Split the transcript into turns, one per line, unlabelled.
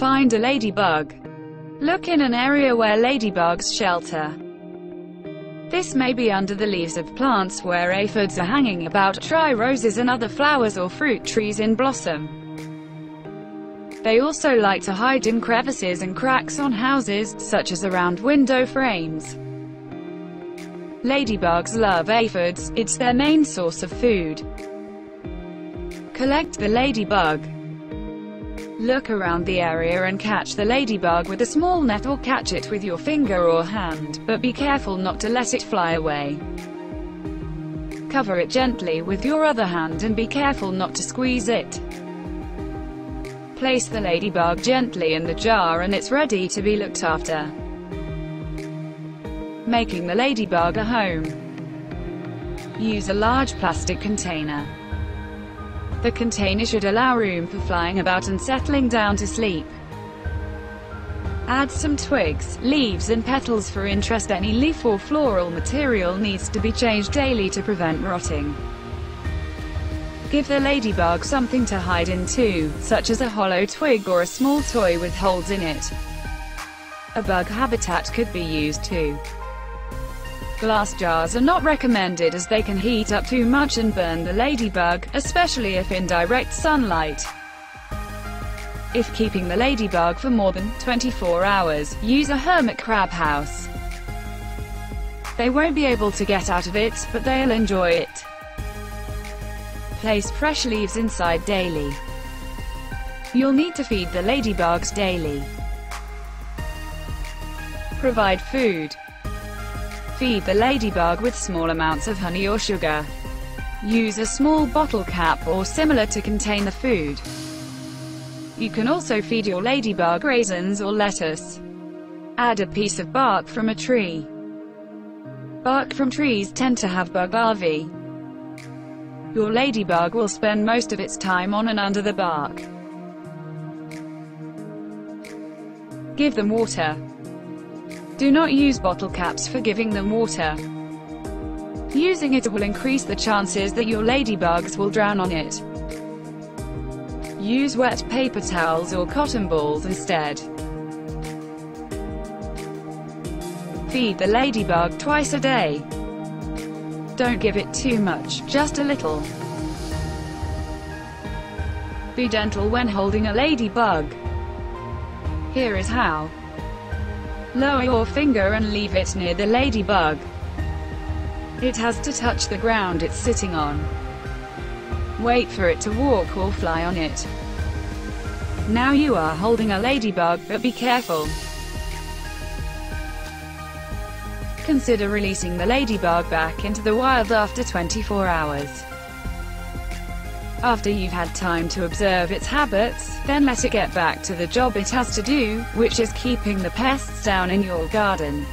Find a ladybug. Look in an area where ladybugs shelter. This may be under the leaves of plants where aphids are hanging about, try roses and other flowers or fruit trees in blossom. They also like to hide in crevices and cracks on houses, such as around window frames. Ladybugs love aphids, it's their main source of food. Collect the ladybug. Look around the area and catch the ladybug with a small net or catch it with your finger or hand, but be careful not to let it fly away. Cover it gently with your other hand and be careful not to squeeze it. Place the ladybug gently in the jar and it's ready to be looked after making the ladybug a home. Use a large plastic container. The container should allow room for flying about and settling down to sleep. Add some twigs, leaves and petals for interest. Any leaf or floral material needs to be changed daily to prevent rotting. Give the ladybug something to hide in too, such as a hollow twig or a small toy with holes in it. A bug habitat could be used too. Glass jars are not recommended as they can heat up too much and burn the ladybug, especially if in direct sunlight. If keeping the ladybug for more than 24 hours, use a hermit crab house. They won't be able to get out of it, but they'll enjoy it. Place fresh leaves inside daily. You'll need to feed the ladybugs daily. Provide food. Feed the ladybug with small amounts of honey or sugar. Use a small bottle cap or similar to contain the food. You can also feed your ladybug raisins or lettuce. Add a piece of bark from a tree. Bark from trees tend to have bug larvae. Your ladybug will spend most of its time on and under the bark. Give them water. Do not use bottle caps for giving them water. Using it will increase the chances that your ladybugs will drown on it. Use wet paper towels or cotton balls instead. Feed the ladybug twice a day. Don't give it too much, just a little. Be gentle when holding a ladybug. Here is how. Lower your finger and leave it near the ladybug. It has to touch the ground it's sitting on. Wait for it to walk or fly on it. Now you are holding a ladybug, but be careful. Consider releasing the ladybug back into the wild after 24 hours. After you've had time to observe its habits, then let it get back to the job it has to do, which is keeping the pests down in your garden.